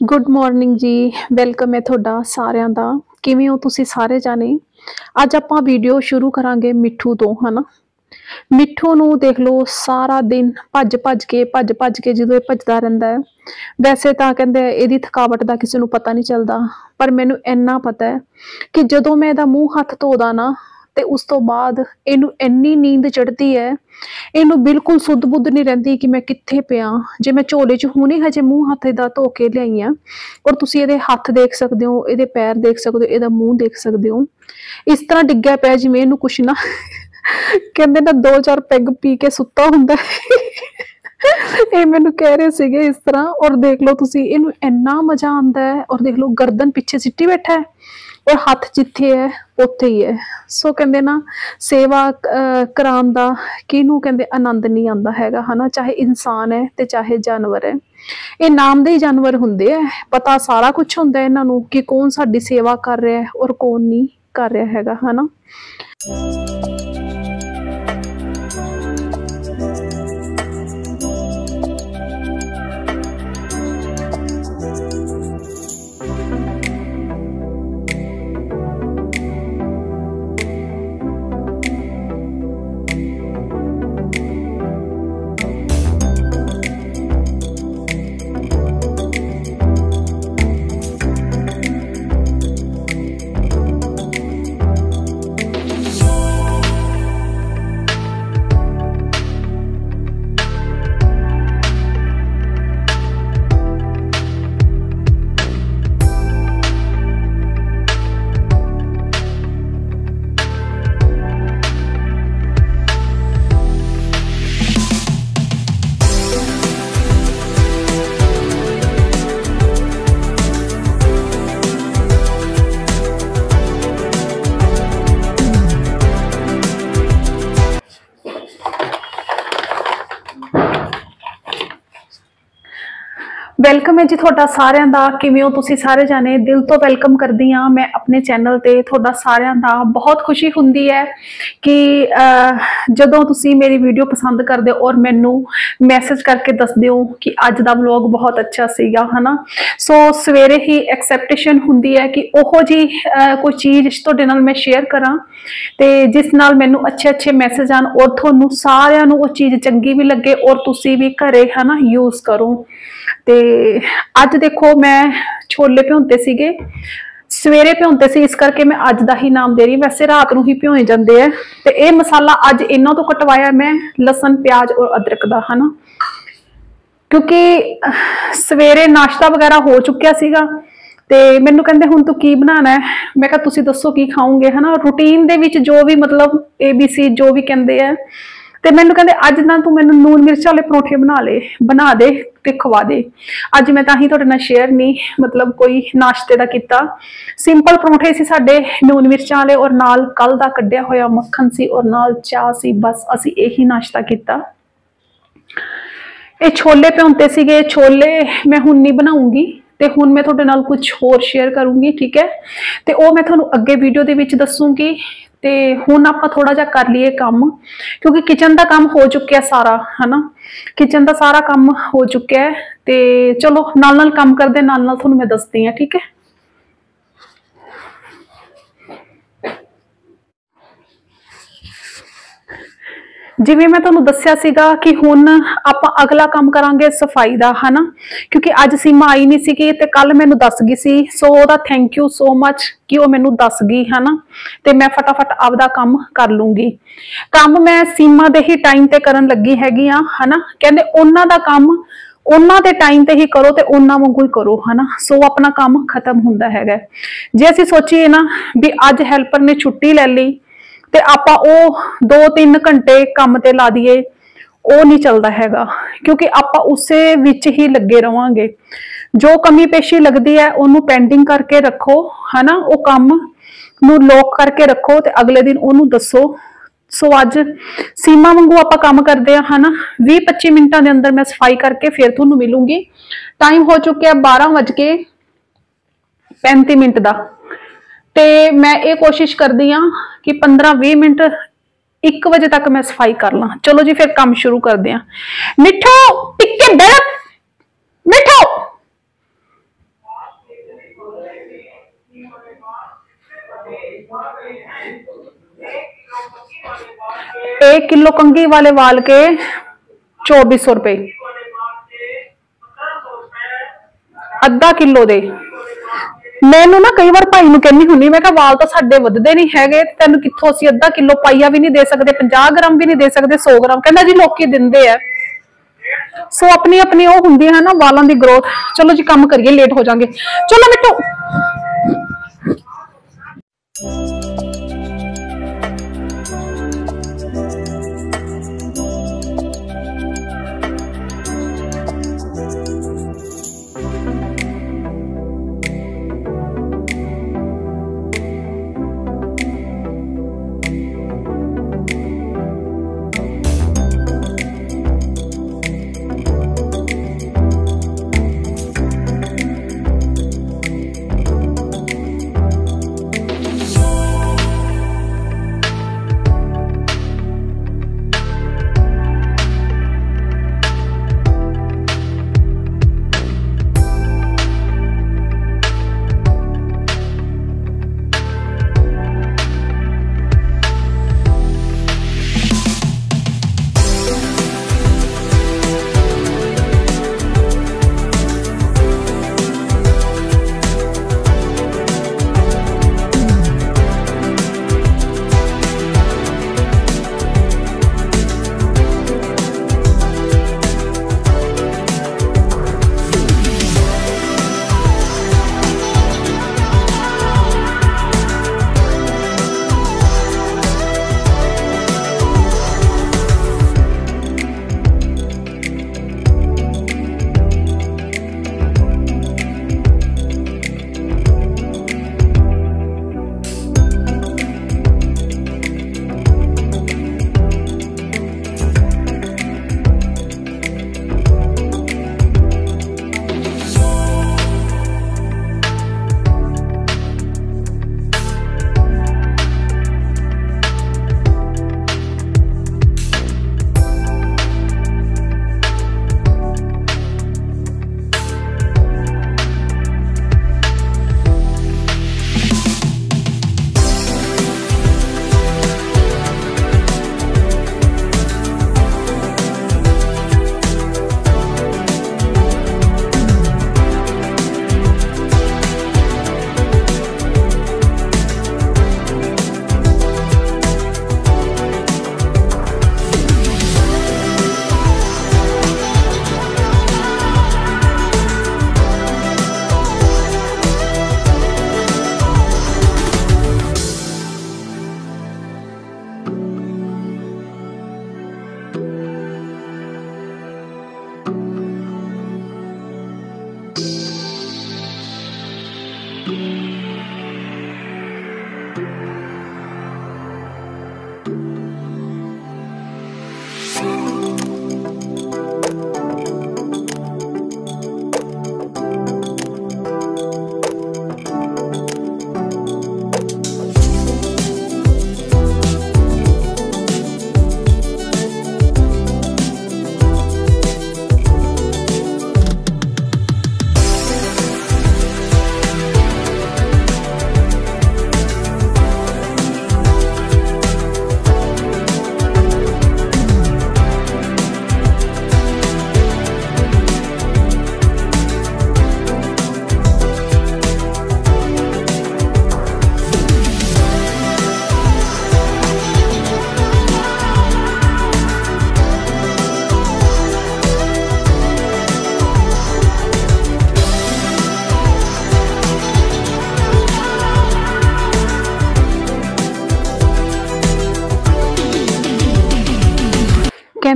Good morning ਜੀ। Welcome ਹੈ ਤੁਹਾਡਾ ਸਾਰਿਆਂ ਦਾ। ਕਿਵੇਂ ਹੋ ਤੁਸੀਂ ਸਾਰੇ ਜਾਣੇ? ਅੱਜ ਆਪਾਂ ਵੀਡੀਓ ਸ਼ੁਰੂ ਕਰਾਂਗੇ ਮਿੱਠੂ ਤੋਂ, ਹਨਾ? ਮਿੱਠੂ ਨੂੰ ਦੇਖ ਲਓ, ਸਾਰਾ ਦਿਨ ਭੱਜ ਭੱਜ ਕੇ, ਭੱਜ ਭੱਜ ਕੇ ਜਦੋਂ ਇਹ ਭੱਜਦਾ ਰਹਿੰਦਾ ਹੈ, ਵੈਸੇ ਤਾਂ ਕਹਿੰਦੇ ਇਹਦੀ ਥਕਾਵਟ ਦਾ ਕਿਸੇ ਨੂੰ ਪਤਾ ਨਹੀਂ ਚੱਲਦਾ, ਪਰ ਮੈਨੂੰ ਇੰਨਾ ਪਤਾ ਹੈ ਕਿ ਜਦੋਂ ਮੈਂ ਇਹਦਾ ਮੂੰਹ ਹੱਥ ਧੋਦਾ ਨਾ ਤੇ ਉਸ ਤੋਂ ਬਾਅਦ ਇਹਨੂੰ ਇੰਨੀ ਨੀਂਦ ਚੜਦੀ ਹੈ, ਇਹਨੂੰ ਬਿਲਕੁਲ ਸੁੱਧ ਬੁੱਧ ਨਹੀਂ ਰਹਿੰਦੀ ਕਿ ਮੈਂ ਕਿੱਥੇ ਪਿਆ। ਜੇ ਮੈਂ ਝੋਲੇ 'ਚ ਹੁਣੇ ਹਜੇ ਮੂੰਹ ਹੱਥ ਦਾ ਧੋ ਕੇ ਲਿਆਈ ਆ, ਔਰ ਤੁਸੀਂ ਇਹਦੇ ਹੱਥ ਦੇਖ ਸਕਦੇ ਹੋ, ਇਹਦੇ ਪੈਰ ਦੇਖ ਸਕਦੇ ਹੋ, ਇਹਦਾ ਮੂੰਹ ਦੇਖ ਸਕਦੇ ਹੋ। ਇਸ ਤਰ੍ਹਾਂ ਡਿੱਗਿਆ ਪਿਆ ਜਿਵੇਂ ਇਹਨੂੰ ਕੁਛ ਨਾ ਕਹਿੰਦੇ ਨਾ ਦੋ ਚਾਰ ਪੈਗ ਪੀ ਕੇ ਸੁੱਤਾ ਹੁੰਦਾ ਇਹ ਮੈਨੂੰ ਕਹਿ ਰਹੇ ਸੀਗੇ ਇਸ ਤਰ੍ਹਾਂ, ਔਰ ਦੇਖ ਲਓ ਤੁਸੀਂ, ਇਹਨੂੰ ਇੰਨਾ ਮਜ਼ਾ ਆਉਂਦਾ ਹੈ, ਔਰ ਦੇਖ ਲਓ ਗਰਦਨ ਪਿੱਛੇ ਸਿੱਟੀ ਬੈਠਾ ਹੈ। ਔਰ ਹੱਥ ਜਿੱਥੇ ਹੈ ਉੱਥੇ ਹੀ ਹੈ। ਸੋ ਕਹਿੰਦੇ ਨਾ ਸੇਵਾ ਅਹ, ਕਰਾਉਣ ਦਾ ਕਿਹਨੂੰ ਕਹਿੰਦੇ ਆਨੰਦ ਨਹੀਂ ਆਉਂਦਾ ਹੈਗਾ ਹਨਾ? ਚਾਹੇ ਇਨਸਾਨ ਹੈ ਤੇ ਚਾਹੇ ਜਾਨਵਰ ਹੈ। ਇਹ ਨਾਮ ਨਾਮਦੇਹੀ ਜਾਨਵਰ ਹੁੰਦੇ ਆ। ਪਤਾ ਸਾਰਾ ਕੁਝ ਹੁੰਦਾ ਇਹਨਾਂ ਨੂੰ ਕਿ ਕੌਣ ਸਾਡੀ ਸੇਵਾ ਕਰ ਰਿਹਾ ਹੈ ਔਰ ਕੌਣ ਨਹੀਂ ਕਰ ਰਿਹਾ ਹੈਗਾ ਹਨਾ? ਵੈਲਕਮ ਹੈ ਜੀ ਤੁਹਾਡਾ ਸਾਰਿਆਂ ਦਾ। ਕਿਵੇਂ ਹੋ ਤੁਸੀਂ ਸਾਰੇ ਜਾਣੇ? ਦਿਲ ਤੋਂ ਵੈਲਕਮ ਕਰਦੀ ਹਾਂ ਮੈਂ ਆਪਣੇ ਚੈਨਲ ਤੇ। ਤੁਹਾਡਾ ਸਾਰਿਆਂ ਦਾ ਬਹੁਤ ਖੁਸ਼ੀ ਹੁੰਦੀ ਹੈ ਕਿ ਜਦੋਂ ਤੁਸੀਂ ਮੇਰੀ ਵੀਡੀਓ ਪਸੰਦ ਕਰਦੇ ਹੋ ਔਰ ਮੈਨੂੰ ਮੈਸੇਜ ਕਰਕੇ ਦੱਸਦੇ ਹੋ ਕਿ ਅੱਜ ਦਾ ਵਲੌਗ ਬਹੁਤ ਅੱਛਾ ਸੀਗਾ, ਹਨਾ? ਸੋ ਸਵੇਰੇ ਹੀ ਐਕਸੈਪਟੇਸ਼ਨ ਹੁੰਦੀ ਹੈ ਕਿ ਉਹੋ ਜੀ ਕੋਈ ਚੀਜ਼ ਤੁਹਾਡੇ ਨਾਲ ਮੈਂ ਸ਼ੇਅਰ ਕਰਾਂ ਤੇ ਜਿਸ ਨਾਲ ਮੈਨੂੰ ਅੱਛੇ ਅੱਛੇ ਮੈਸੇਜ ਆਣ ਔਰ ਤੁਹਾਨੂੰ ਸਾਰਿਆਂ ਨੂੰ ਉਹ ਚੀਜ਼ ਚੰਗੀ ਵੀ ਲੱਗੇ ਔਰ ਤੁਸੀਂ ਵੀ ਘਰੇ, ਹਨਾ ਯੂਜ਼ ਕਰੋ। ਤੇ ਅੱਜ ਦੇਖੋ ਮੈਂ ਛੋਲੇ ਭਿਉਂਤੇ ਸੀਗੇ, ਸਵੇਰੇ ਭਿਉਂਤੇ ਸੀ, ਇਸ ਕਰਕੇ ਮੈਂ ਅੱਜ ਦਾ ਹੀ ਨਾਮ ਦੇ ਰਹੀ ਵੈਸੇ ਰਾਤ ਨੂੰ ਹੀ ਭਿਉਂਏ ਜਾਂਦੇ ਆ। ਤੇ ਇਹ ਮਸਾਲਾ ਅੱਜ ਇਹਨਾਂ ਤੋਂ ਕਟਵਾਇਆ ਮੈਂ, ਲਸਣ, ਪਿਆਜ਼ ਔਰ ਅਦਰਕ ਦਾ, ਹਨਾ? ਕਿਉਂਕਿ, ਸਵੇਰੇ ਨਾਸ਼ਤਾ ਵਗੈਰਾ ਹੋ ਚੁੱਕਿਆ ਸੀਗਾ ਤੇ ਮੈਨੂੰ ਕਹਿੰਦੇ, ਹੁਣ ਤੂੰ ਕੀ ਬਣਾਉਣਾ ਹੈ? ਮੈਂ ਕਿਹਾ, ਤੁਸੀਂ ਦੱਸੋ ਕੀ ਖਾਓਗੇ? ਹਨਾ? ਰੂਟੀਨ ਦੇ ਵਿੱਚ ਜੋ ਵੀ ਮਤਲਬ ABC ਜੋ ਵੀ ਕਹਿੰਦੇ ਆ ਤੇ ਮੈਨੂੰ ਕਹਿੰਦੇ, ਅੱਜ ਨਾ ਤੂੰ ਮੈਨੂੰ ਨੂਨ ਮਿਰਚ ਵਾਲੇ ਪਰੌਂਠੇ ਬਣਾ ਲੈ, ਬਣਾ ਦੇ ਤੇ ਖਵਾ ਦੇ। ਅੱਜ ਮੈਂ ਤਾਂ ਹੀ ਤੁਹਾਡੇ ਨਾਲ ਸ਼ੇਅਰ ਨਹੀਂ ਮਤਲਬ ਕੋਈ ਨਾਸ਼ਤੇ ਦਾ ਕੀਤਾ। ਸਿੰਪਲ ਪਰੌਂਠੇ ਸੀ ਸਾਡੇ, ਨੂਨ ਮਿਰਚਾਂ ਵਾਲੇ ਔਰ ਨਾਲ ਕੱਲ ਦਾ ਕੱਢਿਆ ਹੋਇਆ ਮੱਖਣ ਸੀ ਔਰ ਨਾਲ ਚਾਹ ਸੀ, ਬਸ ਅਸੀਂ ਇਹੀ ਨਾਸ਼ਤਾ ਕੀਤਾ। ਇਹ ਛੋਲੇ ਭਿਉਂਤੇ ਸੀਗੇ, ਛੋਲੇ ਮੈਂ ਹੁਣ ਨਹੀਂ ਬਣਾਉਂਗੀ ਤੇ ਹੁਣ ਮੈਂ ਤੁਹਾਡੇ ਨਾਲ ਕੁਝ ਹੋਰ ਸ਼ੇਅਰ ਕਰੂੰਗੀ, ਠੀਕ ਹੈ? ਤੇ ਉਹ ਮੈਂ ਤੁਹਾਨੂੰ ਅੱਗੇ ਵੀਡੀਓ ਦੇ ਵਿੱਚ ਦੱਸੂੰਗੀ। ਤੇ ਹੁਣ ਆਪਾਂ ਥੋੜਾ ਜਿਹਾ ਕਰ ਲਈਏ ਕੰਮ, ਕਿਉਂਕਿ ਕਿਚਨ ਦਾ ਕੰਮ ਹੋ ਚੁੱਕਿਆ ਸਾਰਾ, ਹਨਾ? ਕਿਚਨ ਦਾ ਸਾਰਾ ਕੰਮ ਹੋ ਚੁੱਕਿਆ ਹੈ ਤੇ ਚਲੋ ਨਾਲ ਨਾਲ ਕੰਮ ਕਰਦੇ ਨਾਲ ਨਾਲ ਤੁਹਾਨੂੰ ਮੈਂ ਦੱਸਦੀ ਹਾਂ, ਠੀਕ ਹੈ? ਜਿਵੇਂ ਮੈਂ ਤੁਹਾਨੂੰ ਦੱਸਿਆ ਸੀਗਾ ਕਿ ਹੁਣ ਆਪਾਂ ਅਗਲਾ ਕੰਮ ਕਰਾਂਗੇ ਸਫ਼ਾਈ ਦਾ, ਹਨਾ? ਕਿਉਂਕਿ ਅੱਜ ਸੀਮਾ ਆਈ ਨਹੀਂ ਸੀਗੀ ਤੇ ਕੱਲ ਮੈਨੂੰ ਦੱਸ ਗਈ ਸੀ, ਸੋ ਉਹਦਾ ਥੈਂਕ ਯੂ ਸੋ ਮੱਚ ਕਿ ਉਹ ਮੈਨੂੰ ਦੱਸ ਗਈ, ਹਨਾ? ਤੇ ਮੈਂ ਫਟਾਫਟ ਆਪਦਾ ਕੰਮ ਕਰ ਲੂੰਗੀ। ਕੰਮ ਮੈਂ ਸੀਮਾ ਦੇ ਹੀ ਟਾਈਮ ਤੇ ਕਰਨ ਲੱਗੀ ਹੈਗੀ ਆ, ਹਨਾ? ਕਹਿੰਦੇ ਉਹਨਾਂ ਦਾ ਕੰਮ ਉਹਨਾਂ ਦੇ ਟਾਈਮ ਤੇ ਹੀ ਕਰੋ ਤੇ ਉਹਨਾਂ ਵਾਂਗੂ ਹੀ ਕਰੋ, ਹਨਾ? ਸੋ ਆਪਣਾ ਕੰਮ ਖਤਮ ਹੁੰਦਾ ਹੈਗਾ। ਜੇ ਅਸੀਂ ਸੋਚੀਏ ਨਾ ਵੀ ਅੱਜ ਹੈਲਪਰ ਨੇ ਛੁੱਟੀ ਲੈ ਲਈ ਤੇ ਆਪਾਂ ਉਹ 2-3 ਘੰਟੇ ਕੰਮ ਤੇ ਲਾ ਦਈਏ, ਉਹ ਨਹੀਂ ਚੱਲਦਾ ਹੈਗਾ। ਕਿਉਂਕਿ ਆਪਾਂ ਉਸੇ ਵਿੱਚ ਹੀ ਲੱਗੇ ਰਵਾਂਗੇ। ਜੋ ਕਮੀ ਪੇਸ਼ੀ ਲੱਗਦੀ ਹੈ, ਉਹਨੂੰ ਪੈਂਡਿੰਗ ਕਰਕੇ ਰੱਖੋ, ਹਨਾ? ਉਹ ਕੰਮ ਨੂੰ ਲੋਕ ਕਰਕੇ ਰੱਖੋ ਤੇ ਅਗਲੇ ਦਿਨ ਉਹਨੂੰ ਦੱਸੋ। ਸੋ ਅੱਜ ਸੀਮਾ ਵਾਂਗੂ ਆਪਾਂ ਕੰਮ ਕਰਦੇ ਆ ਹਨਾ? 20-25 ਮਿੰਟਾਂ ਦੇ ਅੰਦਰ ਮੈਂ ਸਫ਼ਾਈ ਕਰਕੇ ਫਿਰ ਤੁਹਾਨੂੰ ਮਿਲੂੰਗੀ। ਟਾਈਮ ਹੋ ਚੁੱਕਿਆ 12 ਵਜੇ 35 ਮਿੰਟ ਦਾ। ਤੇ ਮੈਂ ਇਹ ਕੋਸ਼ਿਸ਼ ਕਰਦੀ ਆ ਕਿ 15-20 ਮਿੰਟ 1 ਵਜੇ ਤੱਕ ਮੈਂ ਸਫਾਈ ਕਰ ਲਾਂ ਚਲੋ ਜੀ ਫਿਰ ਕੰਮ ਸ਼ੁਰੂ ਕਰਦੇ ਆ ਮਿੱਠੋ ਟਿੱਕੇ ਬੈਠ ਮਿੱਠੋ एक किलो कंगी वाले वाल के चौबीस सौ रुपये अद्धा किलो दे ਮੈਨੂੰ ਨਾ ਕਈ ਵਾਰ ਭਾਈ ਨੂੰ ਕਹਿੰਦੀ ਹੁੰਨੀ ਮੈਂ ਕਿਹਾ ਵਾਲ ਤਾਂ ਸਾਡੇ ਵੱਧਦੇ ਨਹੀਂ ਹੈਗੇ ਤੈਨੂੰ ਕਿੱਥੋਂ ਅਸੀਂ ਅੱਧਾ ਕਿਲੋ ਪਾਈਆ ਵੀ ਨਹੀਂ ਦੇ ਸਕਦੇ 50 ਗ੍ਰਾਮ ਵੀ ਨਹੀਂ ਦੇ ਸਕਦੇ 100 ਗ੍ਰਾਮ, ਕਹਿੰਦਾ ਜੀ ਲੋਕੀ ਦਿੰਦੇ ਆ। ਸੋ ਆਪਣੀ ਆਪਣੀ ਉਹ ਹੁੰਦੀ ਹੈ ਨਾ ਵਾਲਾਂ ਦੀ ਗਰੋਥ ਚਲੋ ਜੀ ਕੰਮ ਕਰੀਏ ਲੇਟ ਹੋ ਜਾਾਂਗੇ ਚਲੋ ਮਿੱਟੂ Thank you.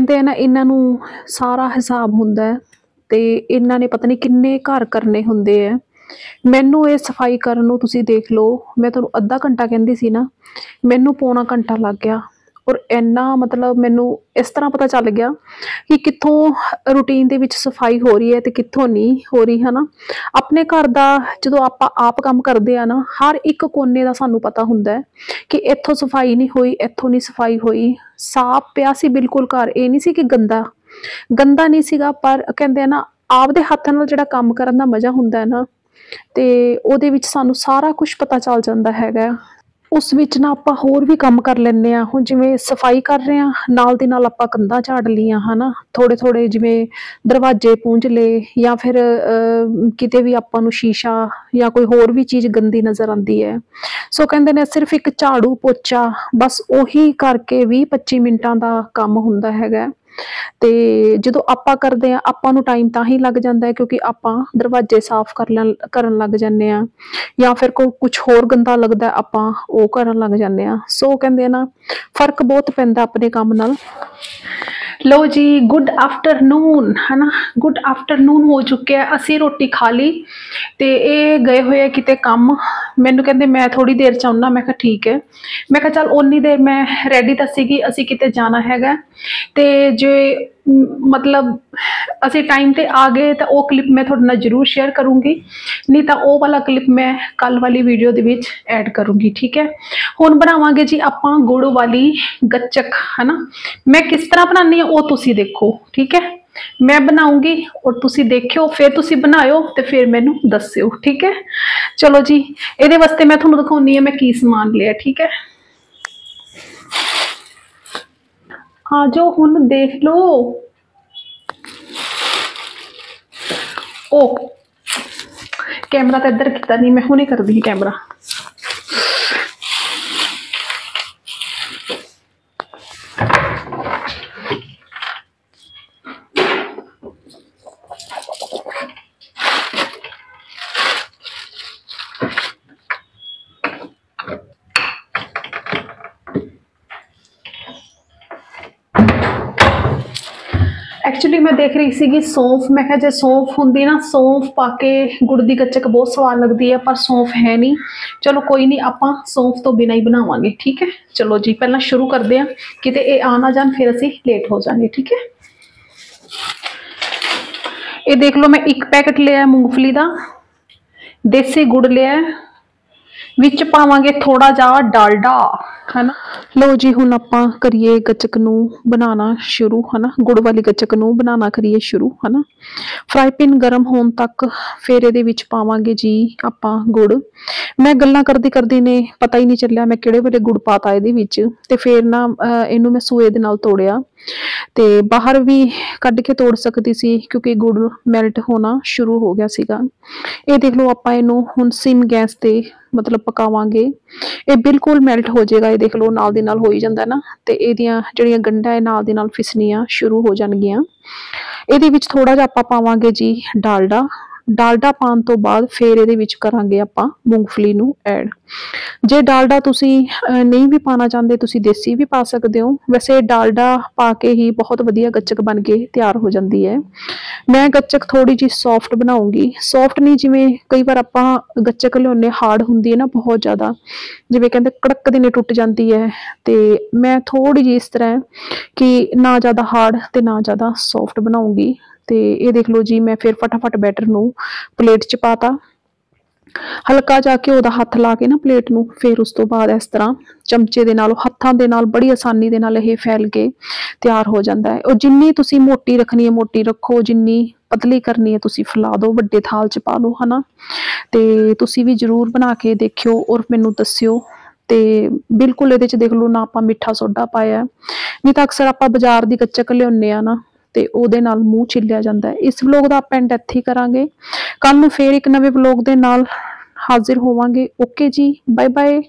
ਕਹਿੰਦੇ ਆ ਨਾ, ਇਹਨਾਂ ਨੂੰ ਸਾਰਾ ਹਿਸਾਬ ਹੁੰਦਾ ਹੈ ਤੇ ਇਹਨਾਂ ਨੇ ਪਤਾ ਨਹੀਂ ਕਿੰਨੇ ਘਰ ਕਰਨੇ ਹੁੰਦੇ ਆ। ਮੈਨੂੰ ਇਹ ਸਫ਼ਾਈ ਕਰਨ ਨੂੰ ਤੁਸੀਂ ਦੇਖ ਲਓ, ਮੈਂ ਤੁਹਾਨੂੰ ਅੱਧਾ ਘੰਟਾ ਕਹਿੰਦੀ ਸੀ ਨਾ, ਮੈਨੂੰ ਪੌਣਾ ਘੰਟਾ ਲੱਗ ਗਿਆ। ਔਰ ਇੰਨਾ ਮਤਲਬ ਮੈਨੂੰ ਇਸ ਤਰ੍ਹਾਂ ਪਤਾ ਚੱਲ ਗਿਆ ਕਿ ਕਿੱਥੋਂ ਰੂਟੀਨ ਦੇ ਵਿੱਚ ਸਫ਼ਾਈ ਹੋ ਰਹੀ ਹੈ ਤੇ ਕਿੱਥੋਂ ਨਹੀਂ ਹੋ ਰਹੀ ਹੈ ਨਾ ਆਪਣੇ ਘਰ ਦਾ ਜਦੋਂ ਆਪਾਂ ਆਪ ਕੰਮ ਕਰਦੇ ਆ ਨਾ, ਹਰ ਇੱਕ ਕੋਨੇ ਦਾ ਸਾਨੂੰ ਪਤਾ ਹੁੰਦਾ ਹੈ ਕਿ ਇੱਥੋਂ ਸਫ਼ਾਈ ਨਹੀਂ ਹੋਈ, ਇੱਥੋਂ ਨਹੀਂ ਸਫ਼ਾਈ ਹੋਈ। ਸਾਫ਼ ਪਿਆ ਸੀ ਬਿਲਕੁਲ ਘਰ, ਇਹ ਨਹੀਂ ਸੀ ਕਿ ਗੰਦਾ। ਗੰਦਾ ਨਹੀਂ ਸੀਗਾ, ਪਰ ਕਹਿੰਦੇ ਆ ਨਾ, ਆਪਦੇ ਹੱਥ ਨਾਲ ਜਿਹੜਾ ਕੰਮ ਕਰਨ ਦਾ ਮਜ਼ਾ ਹੁੰਦਾ ਹੈ ਨਾ, ਤੇ ਉਹਦੇ ਵਿੱਚ ਸਾਨੂੰ ਸਾਰਾ ਕੁਝ ਪਤਾ ਚੱਲ ਜਾਂਦਾ ਹੈਗਾ। ਉਸ ਵਿੱਚ ਨਾ ਆਪਾਂ ਹੋਰ ਵੀ ਕੰਮ ਕਰ ਲੈਂਦੇ ਆ ਹੁਣ ਜਿਵੇਂ ਸਫ਼ਾਈ ਕਰ ਰਹੇ ਆ ਨਾਲ ਦੀ ਨਾਲ ਆਪਾਂ ਕੰਧਾਂ ਝਾੜ ਲਈਆਂ, ਹਨਾ। ਥੋੜੇ ਥੋੜੇ ਜਿਵੇਂ ਦਰਵਾਜ਼ੇ ਪੂੰਝ ਲਏ ਜਾਂ ਫਿਰ ਕਿਤੇ ਵੀ ਆਪਾਂ ਨੂੰ ਸ਼ੀਸ਼ਾ ਜਾਂ ਕੋਈ ਹੋਰ ਵੀ ਚੀਜ਼ ਗੰਦੀ ਨਜ਼ਰ ਆਉਂਦੀ ਹੈ। ਸੋ ਕਹਿੰਦੇ ਨੇ ਸਿਰਫ ਇੱਕ ਝਾੜੂ ਪੋਚਾ ਬਸ ਉਹੀ ਕਰਕੇ 20 25 ਮਿੰਟਾਂ ਦਾ ਕੰਮ ਹੁੰਦਾ ਹੈਗਾ। ਤੇ ਜਦੋਂ ਆਪਾਂ ਕਰਦੇ ਆ ਆਪਾਂ ਨੂੰ ਟਾਈਮ ਤਾਂ ਹੀ ਲੱਗ ਜਾਂਦਾ ਹੈ ਕਿਉਂਕਿ ਆਪਾਂ ਦਰਵਾਜ਼ੇ ਸਾਫ਼ ਕਰ ਲੈਣ, ਕਰਨ ਲੱਗ ਜਾਂਦੇ ਆ ਜਾਂ ਫਿਰ ਕੋਈ ਕੁਝ ਹੋਰ ਗੰਦਾ ਲੱਗਦਾ ਆਪਾਂ ਉਹ ਕਰਨ ਲੱਗ ਜਾਂਦੇ ਆ ਸੋ ਕਹਿੰਦੇ ਆ ਨਾ, ਫ਼ਰਕ ਬਹੁਤ ਪੈਂਦਾ ਆਪਣੇ ਕੰਮ ਨਾਲ। ਲੋ ਜੀ ਗੁੱਡ ਆਫਟਰਨੂਨ ਹਨਾ? ਗੁੱਡ ਆਫਟਰਨੂਨ ਹੋ ਚੁੱਕਿਆ ਅਸੀਂ ਰੋਟੀ ਖਾ ਲਈ ਤੇ ਇਹ ਗਏ ਹੋਏ ਆ ਕਿਤੇ ਕੰਮ। ਮੈਨੂੰ ਕਹਿੰਦੇ, ਮੈਂ ਥੋੜੀ ਦੇਰ ਚ ਆਉਣਾ ਮੈਂ ਕਿਹਾ, ਠੀਕ ਹੈ। ਮੈਂ ਕਿਹਾ, ਚੱਲ ਓਨੀ ਦੇਰ ਮੈਂ ਰੈਡੀ ਤਾਂ ਸੀਗੀ, ਅਸੀਂ ਕਿਤੇ ਜਾਣਾ ਹੈਗਾ। ਤੇ ਜੇ ਮਤਲਬ ਅਸੀਂ ਟਾਈਮ ਤੇ ਆ ਗਏ ਤਾਂ ਉਹ ਕਲਿੱਪ ਮੈਂ ਤੁਹਾਡੇ ਨਾਲ ਜ਼ਰੂਰ ਸ਼ੇਅਰ ਕਰੂੰਗੀ। ਨਹੀਂ ਤਾਂ ਉਹ ਵਾਲਾ ਕਲਿੱਪ ਮੈਂ ਕੱਲ ਵਾਲੀ ਵੀਡੀਓ ਦੇ ਵਿੱਚ ਐਡ ਕਰੂੰਗੀ, ਠੀਕ ਹੈ? ਹੁਣ ਬਣਾਵਾਂਗੇ ਜੀ ਆਪਾਂ ਗੁੜ ਵਾਲੀ ਗੱਚਕ, ਹਨਾ? ਮੈਂ ਕਿਸ ਤਰ੍ਹਾਂ ਬਣਾਉਣੀ ਆ ਉਹ ਤੁਸੀਂ ਦੇਖੋ, ਠੀਕ ਹੈ? ਮੈਂ ਬਣਾਉਂਗੀ ਔਰ ਤੁਸੀਂ ਦੇਖਿਓ, ਫਿਰ ਤੁਸੀਂ ਬਣਾਇਓ ਤੇ ਫਿਰ ਮੈਨੂੰ ਦੱਸਿਓ, ਠੀਕ ਹੈ? ਚਲੋ ਜੀ, ਇਹਦੇ ਵਾਸਤੇ ਮੈਂ ਤੁਹਾਨੂੰ ਦਿਖਾਉਣੀ ਆ ਮੈਂ ਕੀ ਸਮਾਨ ਲਿਆ, ਠੀਕ ਹੈ? ਆ ਜਾਓ ਹੁਣ ਦੇਖ ਲਓ। ਉਹ ਕੈਮਰਾ ਤਾਂ ਇੱਧਰ ਕੀਤਾ ਨਹੀਂ ਮੈਂ ਹੁਣੇ ਕਰਦੀ ਹਾਂ ਕੈਮਰਾ। ਐਕਚੁਅਲੀ ਮੈਂ ਦੇਖ ਰਹੀ ਸੀਗੀ ਸੌਂਫ, ਮੈਂ ਕਿਹਾ ਜੇ ਸੌਂਫ ਹੁੰਦੀ ਨਾ, ਸੌਂਫ ਪਾ ਕੇ ਗੁੜ ਦੀ ਗੱਚਕ ਬਹੁਤ ਸਵਾਦ ਲੱਗਦੀ ਹੈ, ਪਰ ਸੌਂਫ ਹੈ ਨਹੀਂ। ਚਲੋ ਕੋਈ ਨਹੀਂ, ਆਪਾਂ ਸੌਂਫ ਤੋਂ ਬਿਨਾਂ ਹੀ ਬਣਾਵਾਂਗੇ, ਠੀਕ ਹੈ? ਚਲੋ ਜੀ, ਪਹਿਲਾਂ ਸ਼ੁਰੂ ਕਰਦੇ ਹਾਂ। ਕਿਤੇ ਇਹ ਆ ਨਾ ਜਾਣ, ਫਿਰ ਅਸੀਂ ਲੇਟ ਹੋ ਜਾਾਂਗੇ, ਠੀਕ ਹੈ? ਇਹ ਦੇਖ ਲਓ, ਮੈਂ ਇੱਕ ਪੈਕਟ ਲਿਆ ਮੂੰਗਫਲੀ ਦਾ। ਦੇਸੀ ਗੁੜ ਲਿਆ ਵਿੱਚ ਪਾਵਾਂਗੇ ਥੋੜਾ ਜਿਹਾ ਡਾਲਡਾ, ਹਨਾ? ਲਓ ਜੀ, ਹੁਣ ਆਪਾਂ ਕਰੀਏ ਗੱਚਕ ਨੂੰ ਬਣਾਉਣਾ ਸ਼ੁਰੂ, ਹਨਾ? ਗੁੜ ਵਾਲੀ ਗੱਚਕ ਨੂੰ ਬਣਾਉਣਾ ਕਰੀਏ ਸ਼ੁਰੂ, ਹਨਾ? ਫਰਾਈ ਪੈਨ ਗਰਮ ਹੋਣ ਤੱਕ ਫਿਰ ਇਹਦੇ ਵਿੱਚ ਪਾਵਾਂਗੇ ਜੀ ਆਪਾਂ ਗੁੜ। ਮੈਂ ਗੱਲਾਂ ਕਰਦੀ ਕਰਦੇ ਨੇ ਪਤਾ ਹੀ ਨਹੀਂ ਚੱਲਿਆ ਮੈਂ ਕਿਹੜੇ ਵੇਲੇ ਗੁੜ ਪਾਤਾ ਇਹਦੇ ਵਿੱਚ। ਤੇ ਫਿਰ ਨਾ ਇਹਨੂੰ ਮੈਂ ਸੂਏ ਦੇ ਨਾਲ ਤੋੜਿਆ। ਤੇ ਬਾਹਰ ਵੀ ਕੱਢ ਕੇ ਤੋੜ ਸਕਦੀ ਸੀ, ਕਿਉਂਕਿ ਗੁੜ ਮੈਲਟ ਹੋਣਾ ਸ਼ੁਰੂ ਹੋ ਗਿਆ ਸੀਗਾ। ਇਹ ਦੇਖ ਲਓ, ਆਪਾਂ ਇਹਨੂੰ ਹੁਣ ਸਿਮ ਗੈਸ ਤੇ ਮਤਲਬ ਪਕਾਵਾਂਗੇ। ਇਹ ਬਿਲਕੁਲ ਮੈਲਟ ਹੋ ਜਾਏਗਾ, ਇਹ ਦੇਖ ਲਓ, ਨਾਲ ਦੀ ਨਾਲ ਹੋ ਹੀ ਜਾਂਦਾ ਨਾ, ਤੇ ਇਹਦੀਆਂ ਜਿਹੜੀਆਂ ਗੰਢਾਂ ਇਹ ਨਾਲ ਦੀ ਨਾਲ ਫਿਸਣੀਆਂ ਸ਼ੁਰੂ ਹੋ ਜਾਣਗੀਆਂ। ਇਹਦੇ ਵਿੱਚ ਥੋੜਾ ਜਿਹਾ ਆਪਾਂ ਪਾਵਾਂਗੇ ਜੀ ਡਾਲਡਾ। ਡਾਲਡਾ ਪਾਉਣ ਤੋਂ ਬਾਅਦ ਫਿਰ ਇਹਦੇ ਵਿੱਚ ਕਰਾਂਗੇ ਆਪਾਂ ਮੂੰਗਫਲੀ ਨੂੰ ਐਡ ਜੇ ਡਾਲਡਾ ਤੁਸੀਂ ਨਹੀਂ ਵੀ ਪਾਣਾ ਚਾਹੁੰਦੇ, ਤੁਸੀਂ ਦੇਸੀ ਵੀ ਪਾ ਸਕਦੇ ਹੋ। ਵੈਸੇ ਡਾਲਡਾ ਪਾ ਕੇ ਹੀ ਬਹੁਤ ਵਧੀਆ ਗੱਚਕ ਬਣ ਕੇ ਤਿਆਰ ਹੋ ਜਾਂਦੀ ਹੈ। ਮੈਂ ਗੱਚਕ ਥੋੜੀ ਜੀ ਸੌਫਟ ਬਣਾਉਂਗੀ। ਸੌਫਟ ਨਹੀਂ, ਜਿਵੇਂ ਕਈ ਵਾਰ ਆਪਾਂ ਗੱਚਕ ਲਿਆਉਂਦੇ ਹਾਰਡ ਹੁੰਦੀ ਹੈ ਨਾ ਬਹੁਤ ਜ਼ਿਆਦਾ। ਜਿਵੇਂ ਕਹਿੰਦੇ ਕੜਕ ਦੇ ਨੇ ਟੁੱਟ ਜਾਂਦੀ ਹੈ। ਤੇ ਮੈਂ ਥੋੜੀ ਜੀ ਇਸ ਤਰ੍ਹਾਂ ਕਿ ਨਾ ਜ਼ਿਆਦਾ ਹਾਰਡ ਤੇ ਨਾ ਜ਼ਿਆਦਾ ਸੌਫਟ ਬਣਾਉਂਗੀ। ਤੇ ਇਹ ਦੇਖ ਲਓ ਜੀ, ਮੈਂ ਫਿਰ ਫਟਾਫਟ ਬੈਟਰ ਨੂੰ ਪਲੇਟ 'ਚ ਪਾਤਾ। ਹਲਕਾ ਜਾ ਕੇ ਉਹਦਾ ਹੱਥ ਲਾ ਕੇ ਨਾ ਪਲੇਟ ਨੂੰ, ਫਿਰ ਉਸ ਤੋਂ ਬਾਅਦ ਇਸ ਤਰ੍ਹਾਂ ਚਮਚੇ ਦੇ ਨਾਲ, ਹੱਥਾਂ ਦੇ ਨਾਲ, ਬੜੀ ਆਸਾਨੀ ਦੇ ਨਾਲ ਇਹ ਫੈਲ ਕੇ ਤਿਆਰ ਹੋ ਜਾਂਦਾ ਹੈ। ਉਹ ਜਿੰਨੀ ਤੁਸੀਂ ਮੋਟੀ ਰੱਖਣੀ ਹੈ, ਮੋਟੀ ਰੱਖੋ, ਜਿੰਨੀ ਪਤਲੀ ਕਰਨੀ ਹੈ, ਤੁਸੀਂ ਫੈਲਾ ਦਿਓ, ਵੱਡੇ ਥਾਲ 'ਚ ਪਾ ਲਓ ਹਨਾ। ਤੇ ਤੁਸੀਂ ਵੀ ਜਰੂਰ ਬਣਾ ਕੇ ਦੇਖਿਓ ਔਰ ਮੈਨੂੰ ਦੱਸਿਓ। ਤੇ ਬਿਲਕੁਲ ਇਹਦੇ 'ਚ ਦੇਖ ਲਓ, ਨਾ ਆਪਾਂ ਮਿੱਠਾ ਸੋਡਾ ਪਾਇਆ। ਨਹੀਂ ਤਾਂ ਅਕਸਰ ਆਪਾਂ ਬਾਜ਼ਾਰ ਦੀ ਕੱਚਕ ਲਿਆਉਂਦੇ ਆ ਨਾ ਤੇ ਉਹਦੇ ਨਾਲ ਮੂੰਹ ਛਿੱਲਿਆ ਜਾਂਦਾ ਹੈ। ਇਸ ਵਲੋਗ ਦਾ ਆਪਾਂ ਐਂਡ ਇੱਥੇ ਹੀ ਕਰਾਂਗੇ। ਕੱਲ ਨੂੰ ਫੇਰ ਇੱਕ ਨਵੇਂ ਵਲੋਗ ਦੇ ਨਾਲ ਹਾਜ਼ਰ ਹੋਵਾਂਗੇ। ਓਕੇ ਜੀ ਬਾਏ ਬਾਏ